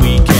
weekend.